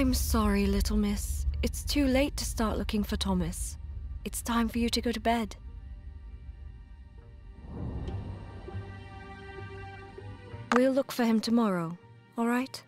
I'm sorry, little miss. It's too late to start looking for Thomas. It's time for you to go to bed. We'll look for him tomorrow, all right?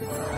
Thank.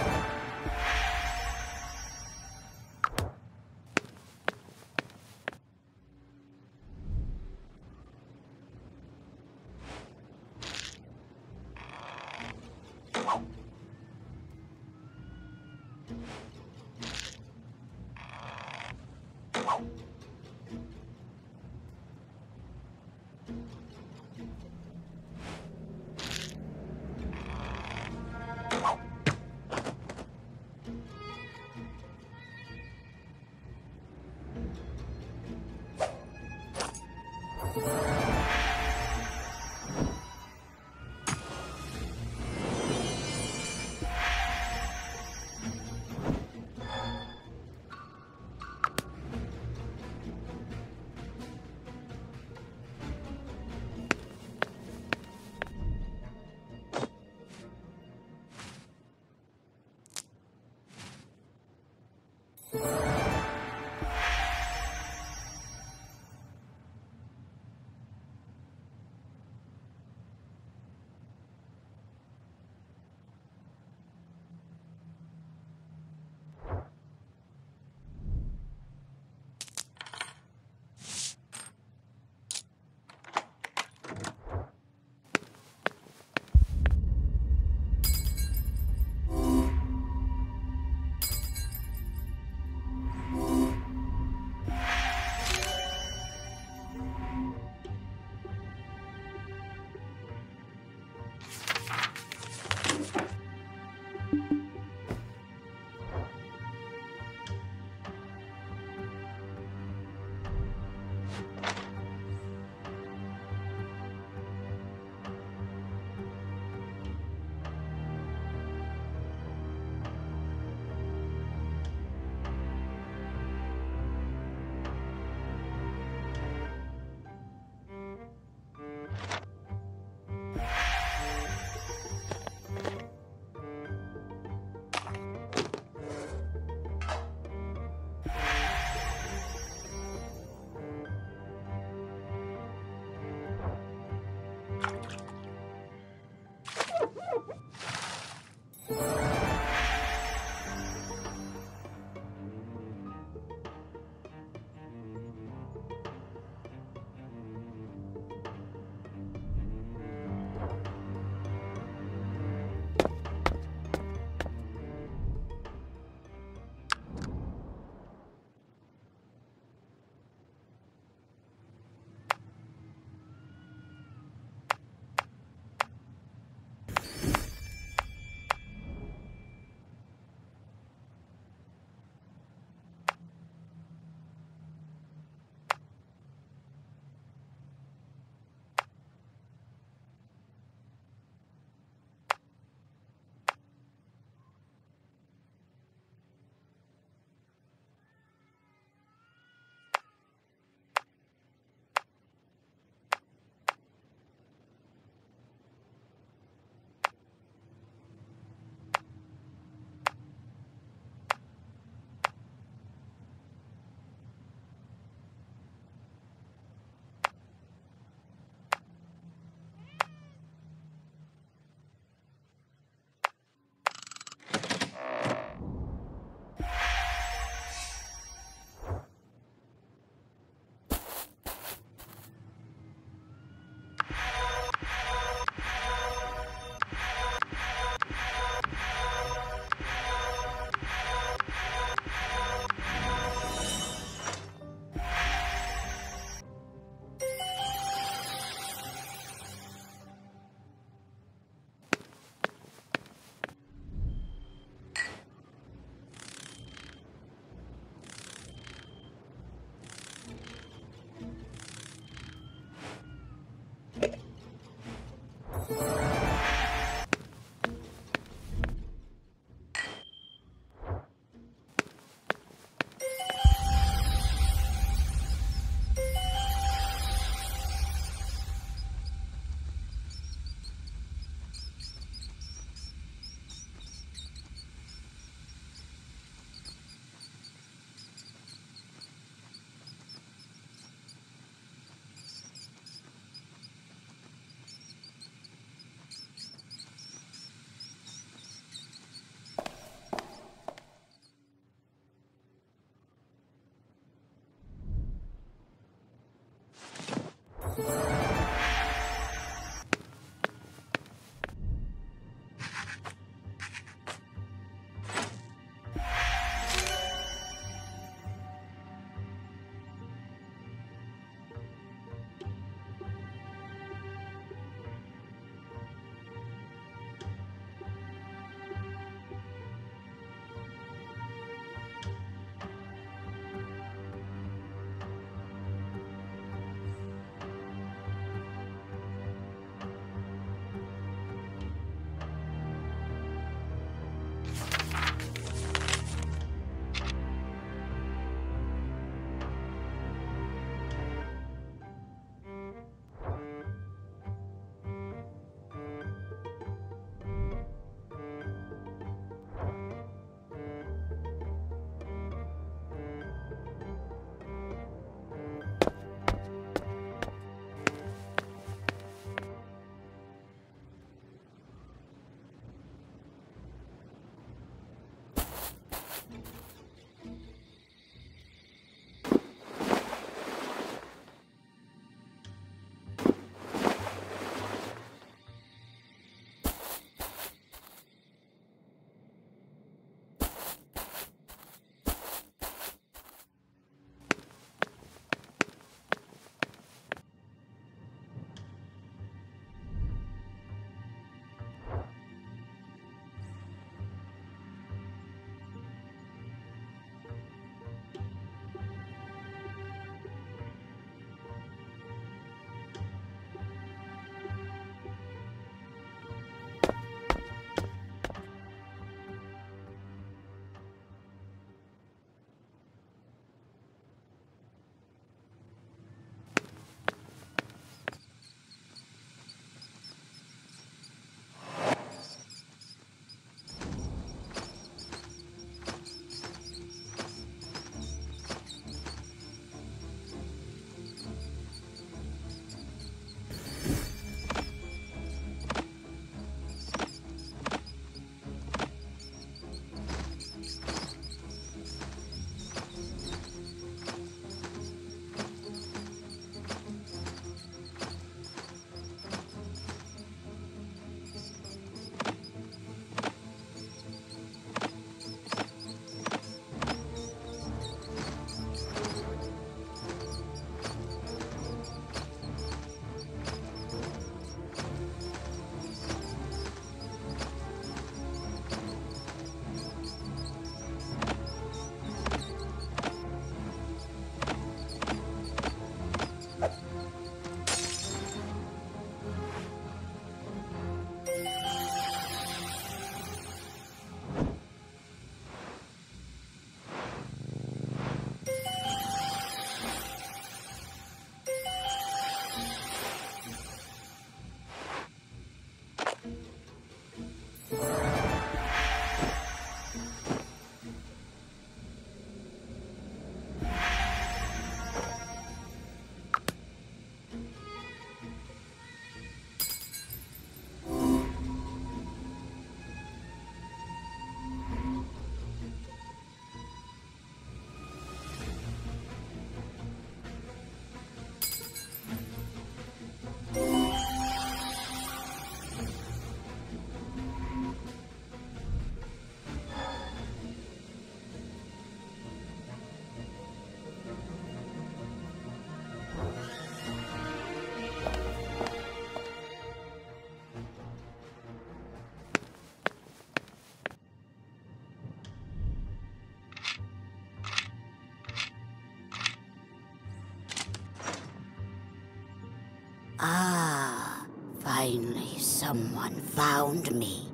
Ah, finally someone found me.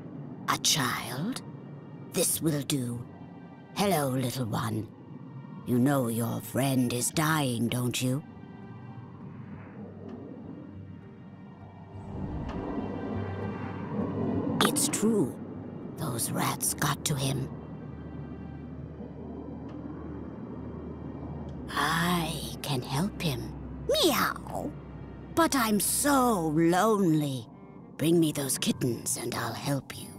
A child? This will do. Hello, little one. You know your friend is dying, don't you? It's true. Those rats got to him. I can help him. Meow. But I'm so lonely. Bring me those kittens and I'll help you.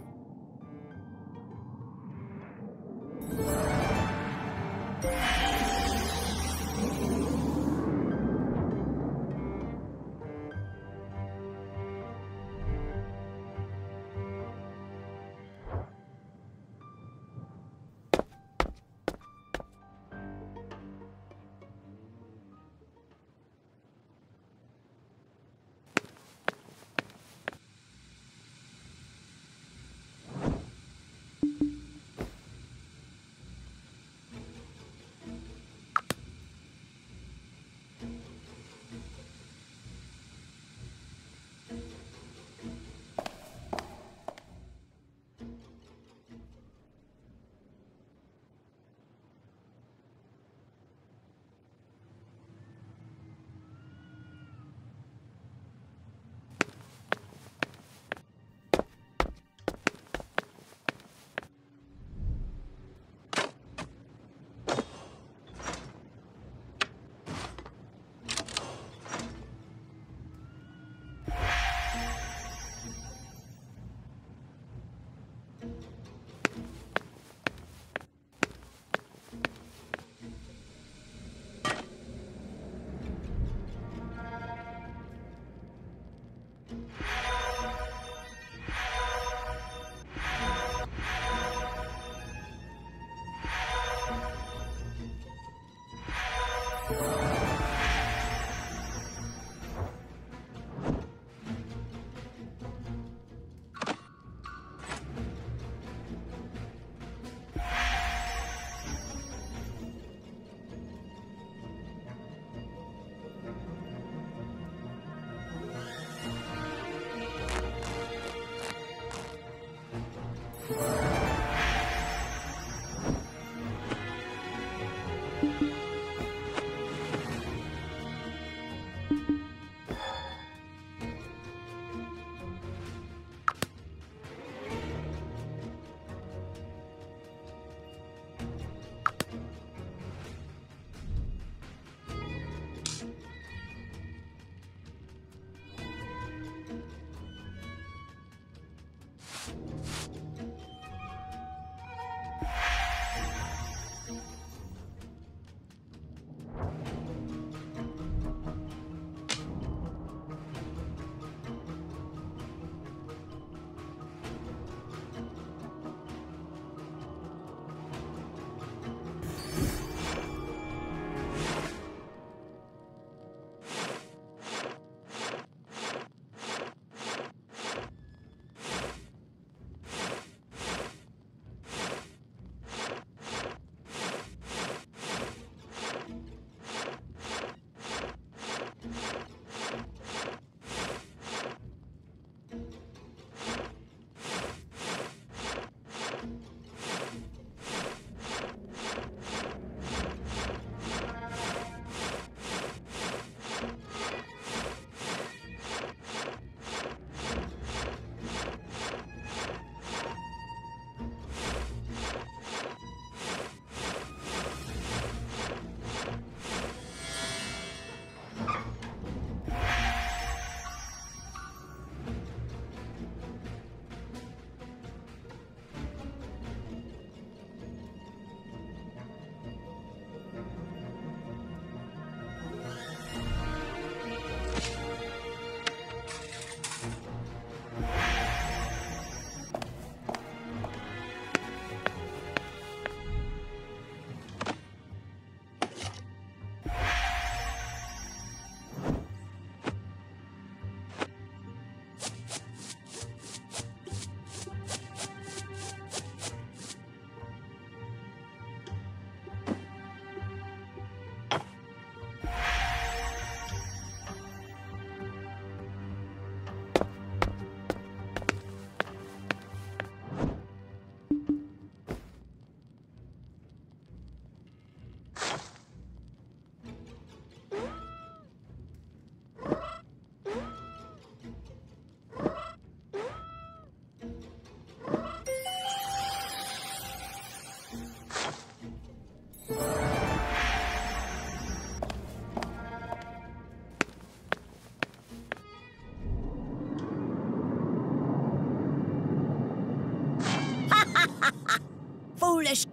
Bye.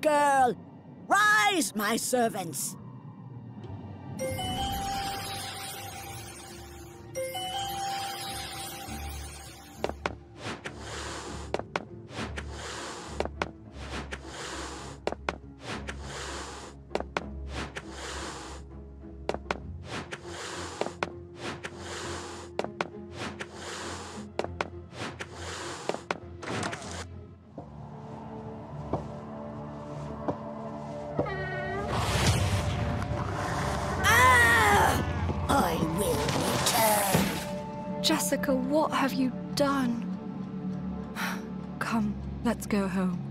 Girl! Rise, my servants! Have you done? Come, let's go home.